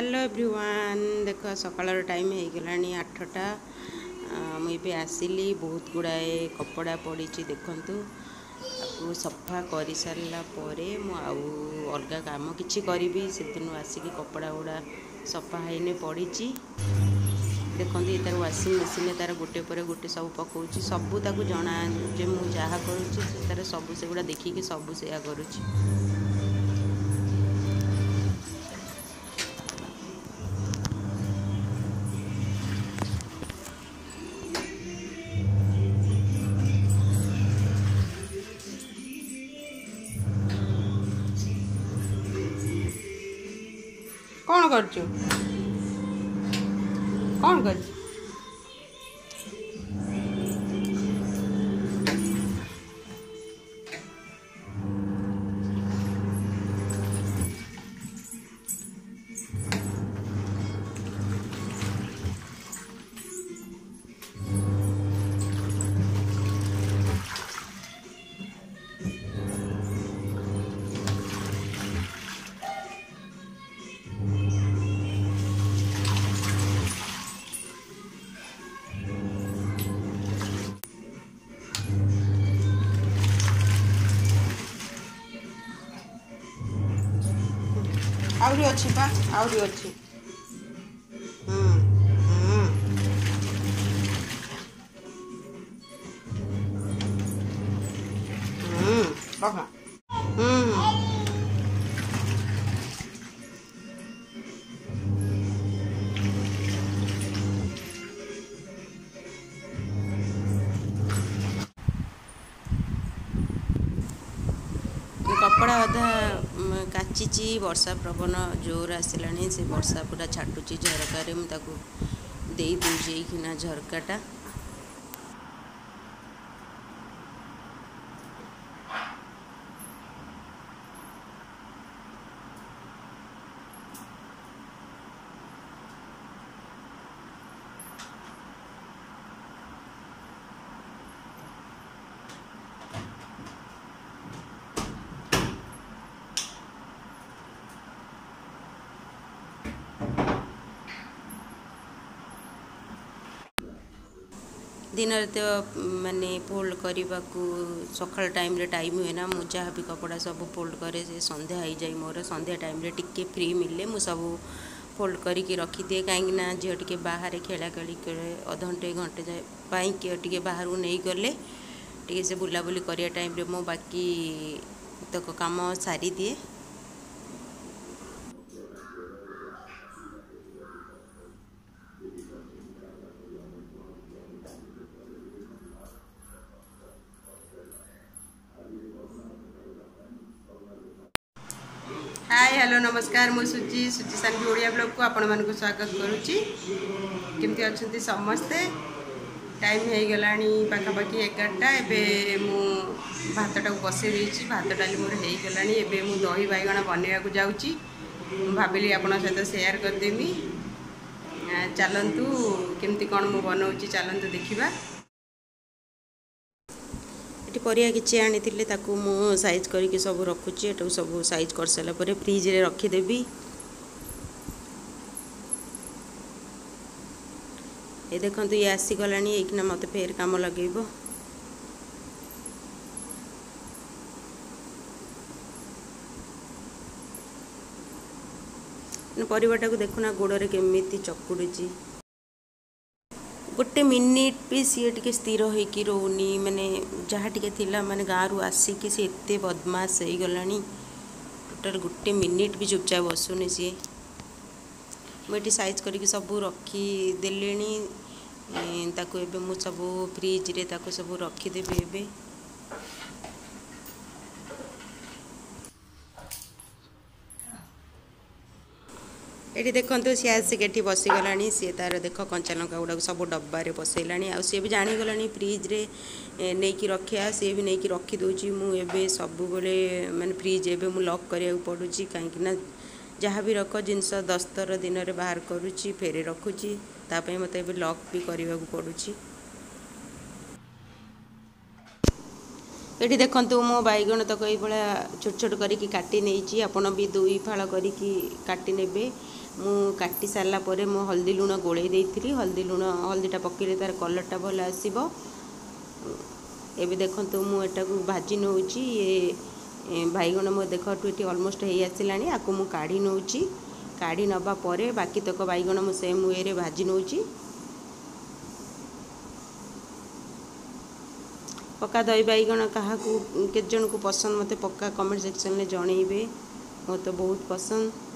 Hello everyone ଦେଖ ସକାଳର time ହେଇଗଲାଣି ଆଠଟା। ମୁଁ ଏବେ ଆସିଲି ବହୁତ ଗୁଡ଼ାଏ କପଡ଼ା ପଡ଼ିଛି ଦେଖନ୍ତୁ। ତାକୁ ସଫା କରିସାରିଲା ପରେ ମୁଁ ଆଉ ଅଲଗା କାମ କିଛି କରିବି। ସେଦିନ ଆସିକି କପଡ଼ା ଗୁଡ଼ା ସଫା ହେଇନି ପଡ଼ିଛି। ଦେଖନ୍ତୁ ତାର ୱାସିଂ ମେସିନ୍ରେ ତାର ଗୋଟେ ପରେ ଗୋଟେ ସବୁ ପକାଉଛି। ସବୁ ତାକୁ ଜଣା ଯେ ମୁଁ ଯାହା କରୁଛି ସେ ତାର ସବୁ ସେଗୁଡ଼ା ଦେଖିକି ସବୁ ସେୟା କରୁଛି। କ'ଣ କରୁଛୁ କ'ଣ କରୁଛୁ ଆହୁରି ଅଛି ପା ଆହୁରି ଅଛି ହୁଁ ହୁଁ ହୁଁ କହ ହୁଁ କପଡ଼ା ଅଧା କାଚିଛି ବର୍ଷା ପବନ ଜୋର ଆସିଲାଣି ସେ ବର୍ଷା ପୁରା ଛାଟୁଛି ଝରକାରେ ମୁଁ ତାକୁ ଦେଇ ଦେଉଛି ଏଇଖିନା ଝରକାଟା। ଦିନରେ ତ ମାନେ ଫୋଲ୍ଡ କରିବାକୁ ସକାଳ ଟାଇମ୍ରେ ଟାଇମ୍ ହୁଏ ନା ମୁଁ ଯାହା ବି କପଡ଼ା ସବୁ ଫୋଲ୍ଡ କରେ ସେ ସନ୍ଧ୍ୟା ହେଇଯାଏ ମୋର। ସନ୍ଧ୍ୟା ଟାଇମ୍ରେ ଟିକେ ଫ୍ରି ମିଳିଲେ ମୁଁ ସବୁ ଫୋଲ୍ଡ କରିକି ରଖିଦିଏ। କାହିଁକି ନା ଝିଅ ଟିକେ ବାହାରେ ଖେଳାଖେଳି କରେ। ଅଧଘଣ୍ଟେ ଘଣ୍ଟେ ଯାଏ ପାଇଁ ଟିକେ ବାହାରକୁ ନେଇଗଲେ ଟିକେ ସେ ବୁଲାବୁଲି କରିବା ଟାଇମ୍ରେ ମୁଁ ବାକି ତକ କାମ ସାରିଦିଏ ହାଇ ହ୍ୟାଲୋ ନମସ୍କାର ମୁଁ ସୁଜି ସୁଜି ସାନ୍ଭି ଓଡ଼ିଆ ବ୍ଲଗ୍କୁ ଆପଣମାନଙ୍କୁ ସ୍ୱାଗତ କରୁଛି। କେମିତି ଅଛନ୍ତି ସମସ୍ତେ? ଟାଇମ୍ ହେଇଗଲାଣି ପାଖାପାଖି ଏଗାରଟା ଏବେ ମୁଁ ଭାତଟାକୁ ବସେଇ ଦେଇଛି ଭାତ ଡାଲି ମୋର ହେଇଗଲାଣି ଏବେ ମୁଁ ଦହି ବାଇଗଣ ବନେଇବାକୁ ଯାଉଛି। ମୁଁ ଭାବିଲି ଆପଣଙ୍କ ସହିତ ସେୟାର କରିଦେବି ଚାଲନ୍ତୁ କେମିତି କ'ଣ ମୁଁ ବନାଉଛି ଚାଲନ୍ତୁ ଦେଖିବା। ପରିବା କିଛି ଆଣିଥିଲେ ତାକୁ ମୁଁ ସାଇଜ୍ କରିକି ସବୁ ରଖୁଛି ଏଟାକୁ ସବୁ ସାଇଜ୍ କରିସାରିଲା ପରେ ଫ୍ରିଜ୍ରେ ରଖିଦେବି। ଏ ଦେଖନ୍ତୁ ଇଏ ଆସିଗଲାଣି ଏଇଖିନା ମୋତେ ଫେର କାମ ଲଗେଇବ। ପରିବାଟାକୁ ଦେଖୁନା ଗୋଡ଼ରେ କେମିତି ଚକୁଡ଼ୁଛି। ଗୋଟେ ମିନିଟ୍ ବି ସିଏ ଟିକେ ସ୍ଥିର ହେଇକି ରହୁନି ମାନେ ଯାହା ଟିକେ ଥିଲା ମାନେ ଗାଁରୁ ଆସିକି ସେ ଏତେ ବଦମାସ ହେଇଗଲାଣି। ଟୋଟାଲ୍ ଗୋଟେ ମିନିଟ୍ ବି ଚୁପଚାପ ବସୁନି ସିଏ। ମୁଁ ଏଠି ସାଇଜ୍ କରିକି ସବୁ ରଖିଦେଲିଣି। ତାକୁ ଏବେ ମୁଁ ସବୁ ଫ୍ରିଜ୍ରେ ତାକୁ ସବୁ ରଖିଦେବି ଏବେ। ଏଠି ଦେଖନ୍ତୁ ସିଏ ଆସିକି ଏଠି ବସିଗଲାଣି ସିଏ ତାର ଦେଖ କଞ୍ଚା ଲଙ୍କା ଗୁଡ଼ାକୁ ସବୁ ଡବାରେ ବସେଇଲାଣି। ଆଉ ସିଏ ବି ଜାଣିଗଲାଣି ଫ୍ରିଜ୍ରେ ନେଇକି ରଖିବା ସିଏ ବି ନେଇକି ରଖିଦେଉଛି ମୁଁ ଏବେ ସବୁବେଳେ ମାନେ ଫ୍ରିଜ୍ ଏବେ ମୁଁ ଲକ୍ କରିବାକୁ ପଡ଼ୁଛି କାହିଁକି ନା ଯାହା ବି ରଖ ଜିନିଷ ଦଶଥର ଦିନରେ ବାହାର କରୁଛି ଫେରେ ରଖୁଛି ତା ପାଇଁ ମୋତେ ଏବେ ଲକ୍ ବି କରିବାକୁ ପଡ଼ୁଛି। ଏଠି ଦେଖନ୍ତୁ ମୋ ବାଇଗଣ ତକ ଏଇଭଳିଆ ଛୋଟ ଛୋଟ କରିକି କାଟି ନେଇଛି। ଆପଣ ବି ଦୁଇ ଫାଳ କରିକି କାଟି ନେବେ ମୁଁ କାଟି ସାରିଲା ପରେ ମୁଁ ହଳଦୀ ଲୁଣ ଗୋଳେଇ ଦେଇଥିଲି। ହଳଦୀ ଲୁଣ ହଳଦୀଟା ପକେଇଲେ ତାର କଲର୍ଟା ଭଲ ଆସିବ। ଏବେ ଦେଖନ୍ତୁ ମୁଁ ଏଟାକୁ ଭାଜି ନେଉଛି। ଇଏ ବାଇଗଣ ମୋ ଦେଖଠୁ ଏଠି ଅଲମୋଷ୍ଟ ହେଇ ଆସିଲାଣି। ଆକୁ ମୁଁ କାଢ଼ି ନେଉଛି। କାଢ଼ି ନେବା ପରେ ବାକି ତକ ବାଇଗଣ ମୁଁ ସେମ୍ ୱେରେ ଭାଜି ନେଉଛି। ପକ୍କା ଦହି ବାଇଗଣ କାହାକୁ କେତେ ଜଣଙ୍କୁ ପସନ୍ଦ ମୋତେ ପକ୍କା କମେଣ୍ଟ ସେକ୍ସନରେ ଜଣେଇବେ। ମୋତେ ବହୁତ ପସନ୍ଦ।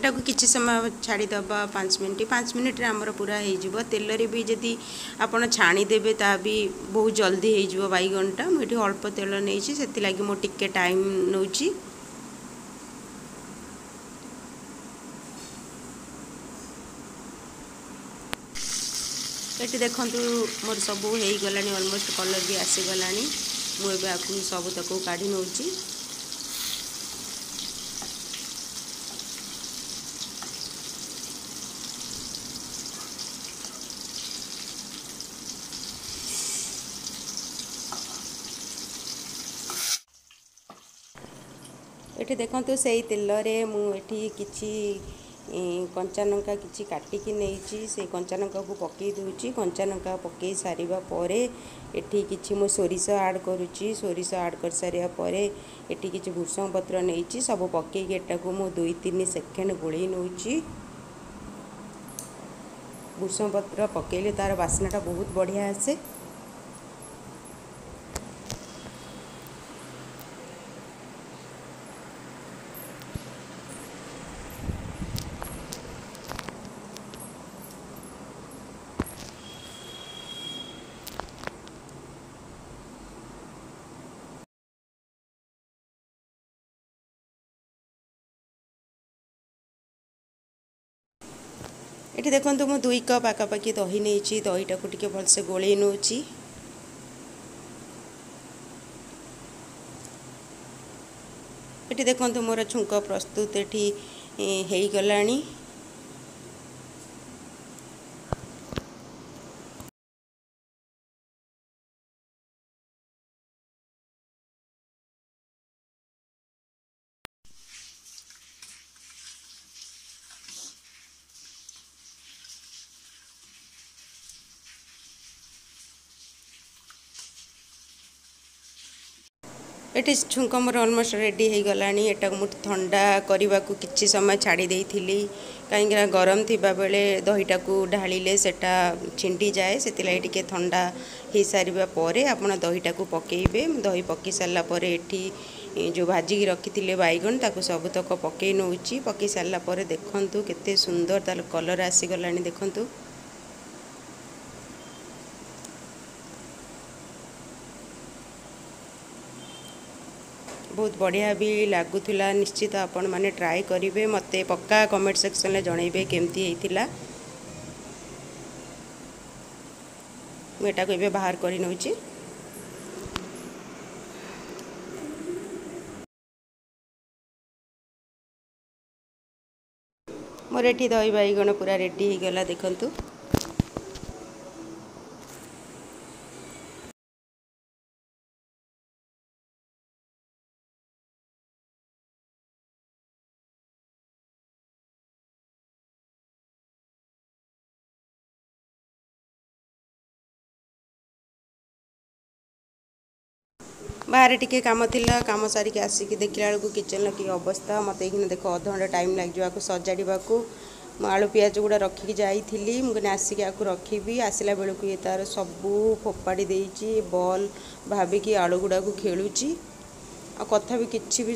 ଏଟାକୁ କିଛି ସମୟ ଛାଡ଼ିଦେବା ପାଞ୍ଚ ମିନିଟ୍ ପାଞ୍ଚ ମିନିଟ୍ରେ ଆମର ପୁରା ହେଇଯିବ ତେଲରେ ବି ଯଦି ଆପଣ ଛାଣିଦେବେ ତାହା ବି ବହୁତ ଜଲ୍ଦି ହେଇଯିବ ବାଇଗଣଟା ମୁଁ ଏଠି ଅଳ୍ପ ତେଲ ନେଇଛି ସେଥିଲାଗି ମୁଁ ଟିକେ ଟାଇମ୍ ନେଉଛି ଏଠି ଦେଖନ୍ତୁ ମୋର ସବୁ ହେଇଗଲାଣି ଅଲମୋଷ୍ଟ କଲର୍ ବି ଆସିଗଲାଣି ମୁଁ ଏବେ ଆକୁ ସବୁ ତାକୁ କାଢ଼ି ନେଉଛି ଏଠି ଦେଖନ୍ତୁ ସେଇ ତେଲରେ ମୁଁ ଏଠି କିଛି କଞ୍ଚା ଲଙ୍କା କିଛି କାଟିକି ନେଇଛି। ସେଇ କଞ୍ଚା ଲଙ୍କାକୁ ପକାଇ ଦେଉଛି। କଞ୍ଚା ଲଙ୍କା ପକାଇ ସାରିବା ପରେ ଏଠି କିଛି ମୁଁ ସୋରିଷ ଆଡ଼୍ କରୁଛି। ସୋରିଷ ଆଡ଼୍ କରିସାରିବା ପରେ ଏଠି କିଛି ଭୃଷଙ୍ଗ ପତ୍ର ନେଇଛି। ସବୁ ପକାଇକି ଏଟାକୁ ମୁଁ ଦୁଇ ତିନି ସେକେଣ୍ଡ ଗୋଳେଇ ନେଉଛି। ଭୃଷଙ୍ଗ ପତ୍ର ପକାଇଲେ ତା'ର ବାସ୍ନାଟା ବହୁତ ବଢ଼ିଆ ଆସେ। ଏଠି ଦେଖନ୍ତୁ ମୁଁ ଦୁଇ କପ୍ ପାଖାପାଖି ଦହି ନେଇଛି ଦହିଟାକୁ ଟିକେ ଭଲସେ ଗୋଳେଇ ନେଉଛି। ଏଠି ଦେଖନ୍ତୁ ମୋର ଛୁଙ୍କ ପ୍ରସ୍ତୁତ ଏଠି ହେଇଗଲାଣି। ଏଠି ଛୁଙ୍କ ମୋର ଅଲମୋଷ୍ଟ ରେଡ଼ି ହେଇଗଲାଣି। ଏଟାକୁ ମୁଁ ଥଣ୍ଡା କରିବାକୁ କିଛି ସମୟ ଛାଡ଼ି ଦେଇଥିଲି। କାହିଁକିନା ଗରମ ଥିବା ବେଳେ ଦହିଟାକୁ ଢାଳିଲେ ସେଟା ଛିଣ୍ଡିଯାଏ। ସେଥିଲାଗି ଟିକେ ଥଣ୍ଡା ହେଇସାରିବା ପରେ ଆପଣ ଦହିଟାକୁ ପକାଇବେ। ଦହି ପକାଇ ସାରିଲା ପରେ ଏଠି ଯେଉଁ ଭାଜିକି ରଖିଥିଲେ ବାଇଗଣ ତାକୁ ସବୁତକ ପକାଇ ନେଉଛି। ପକାଇ ସାରିଲା ପରେ ଦେଖନ୍ତୁ କେତେ ସୁନ୍ଦର ତାର କଲର୍ ଆସିଗଲାଣି ଦେଖନ୍ତୁ। ବହୁତ ବଢ଼ିଆ ବି ଲାଗୁଥିଲା। ନିଶ୍ଚିତ ଆପଣମାନେ ଟ୍ରାଏ କରିବେ ମୋତେ ପକ୍କା କମେଣ୍ଟ ସେକ୍ସନରେ ଜଣାଇବେ କେମିତି ହେଇଥିଲା। ମୁଁ ଏଟାକୁ ଏବେ ବାହାର କରି ନେଉଛି। ମୋର ଏଠି ଦହି ବାଇଗଣ ପୁରା ରେଡ଼ି ହେଇଗଲା ଦେଖନ୍ତୁ। ବାହାରେ ଟିକେ କାମ ଥିଲା କାମ ସାରିକି ଆସିକି ଦେଖିଲା ବେଳକୁ କିଚେନ୍ର କି ଅବସ୍ଥା ମୋତେ ଏଇଖିନା ଦେଖ ଅଧଘଣ୍ଟା ଟାଇମ୍ ଲାଗିଯିବାକୁ ସଜାଡ଼ିବାକୁ। ମୁଁ ଆଳୁ ପିଆଜ ଗୁଡ଼ା ରଖିକି ଯାଇଥିଲି। ମୁଁ କହିଲି ଆସିକି ଆକୁ ରଖିବି। ଆସିଲା ବେଳକୁ ଇଏ ତା'ର ସବୁ ଫୋପାଡ଼ି ଦେଇଛି ବଲ୍ ଭାବିକି ଆଳୁ ଗୁଡ଼ାକୁ ଖେଳୁଛି ଆଉ କଥା ବି କିଛି ବି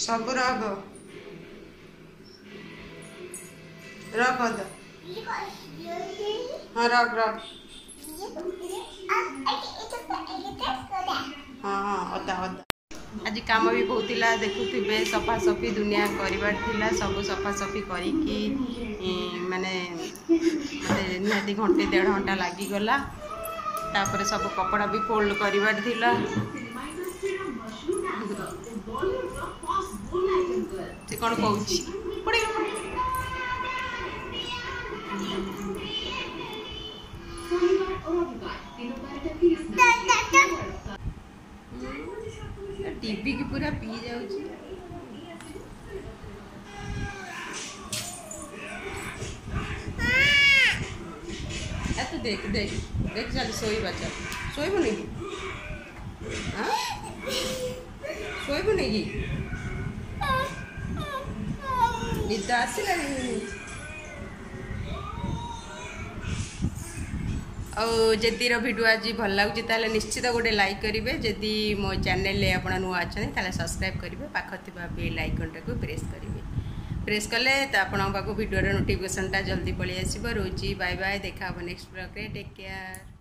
ସବୁ ରଖ ରଖ ଅଧା ହଁ ରଖ ରଖ ହଁ ଅଧା ଅଧା ଆଜି କାମ ବି ବହୁତ ଥିଲା ଦେଖୁଥିବେ ସଫାସଫି ଦୁନିଆ କରିବାର ଥିଲା ସବୁ ସଫାସଫି କରିକି ମାନେ ମୋତେ ନିହାତି ଘଣ୍ଟେ ଦେଢ଼ ଘଣ୍ଟା ଲାଗିଗଲା। ତାପରେ ସବୁ କପଡ଼ା ବି ଫୋଲ୍ଡ କରିବାର ଥିଲା। ସେ କ'ଣ କହୁଛି ପଡ଼ିଗଲା, ପଡ଼ିଗଲା। ଟିଭି କି ପୁରା ପିଇ ଯାଉଛି ଏ ତୁ ଦେଖ ଦେଖ ଦେଖ ଚାଲ ଶୋଇବା ଚାଲ ଶୋଇବୁନି କି ଆଁ? ଶୋଇବୁନି କି ନିଦ ଆସିଲାଣି ଆଉ ଯଦିର ଭିଡ଼ିଓ ଆଜି ଭଲ ଲାଗୁଛି ତାହେଲେ ନିଶ୍ଚିତ ଗୋଟେ ଲାଇକ୍ କରିବେ। ଯଦି ମୋ ଚ୍ୟାନେଲରେ ଆପଣ ନୂଆ ଅଛନ୍ତି ତାହେଲେ ସବସ୍କ୍ରାଇବ୍ କରିବେ। ପାଖ ଥିବା ବେଲ୍ ଆଇକନ୍ଟାକୁ ପ୍ରେସ୍ କରିବେ। ପ୍ରେସ୍ କଲେ ତ ଆପଣଙ୍କ ପାଖକୁ ଭିଡ଼ିଓର ନୋଟିଫିକେସନ୍ଟା ଜଲ୍ଦି ପଳେଇ ଆସିବ। ରହୁଛି ବାଏ ବାଏ ଦେଖା ହେବ ନେକ୍ସଟ ବ୍ଲଗ୍ରେ ଟେକ୍ କେୟାର